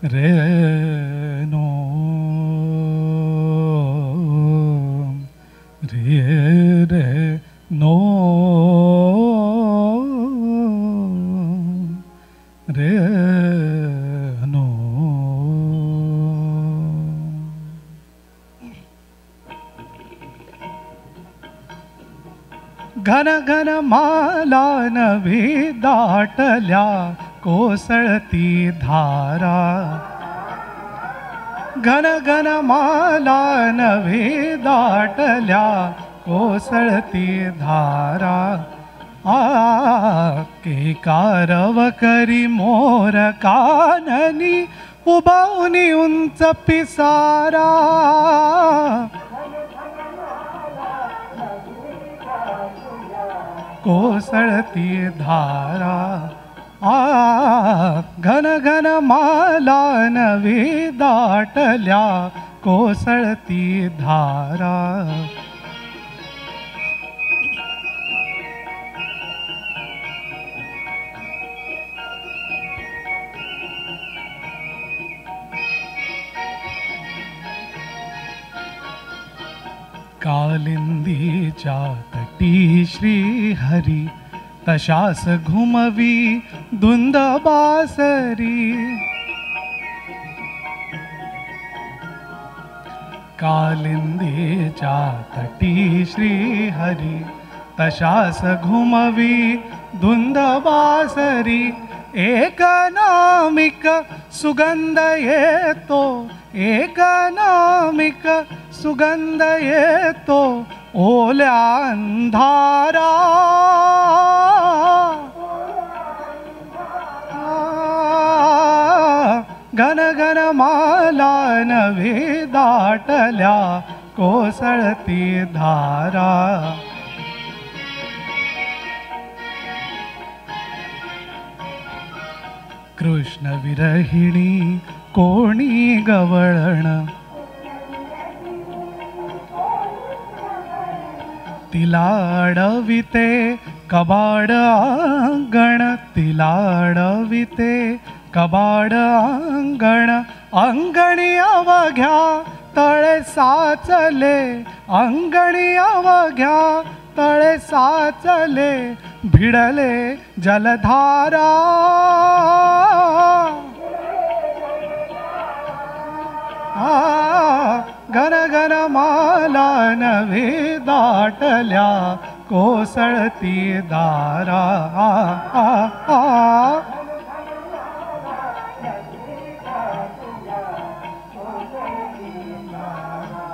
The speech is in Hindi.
re no re re no re घन घन मालान भी दाटल्या कोसळती धारा. घन घन मालान भी दाटल्या कोसळती धारा. आ के कारव करी मोर काननी उबावनी उंच पिसारा. कोसळती धारा आ घन घन माला नवी दाटल्या कोसळती धारा कालिंदीच्या तटी श्री हरी तशास घुमवी धुंद बासरी कालिंदीच्या तटी श्री हरी तशास घुमवी धुंद एकनामिक नामक सुगन्धयतु एक नामक सुगन्ध यो ओल्या धारा दाटल्या कोसळति धारा कृष्ण विरहिणी कोणी गवळण तिला अडविते कबाड अंगण तिला अडविते कबाड अंगण अंगणी अवघ्या तळे साचले अंगणी अवघ्या तळे साचले भिडले जलधारा घन घन माला नवे दाटल्या कोसळती दारा आ, आ, आ. आ आ कोसळती दारा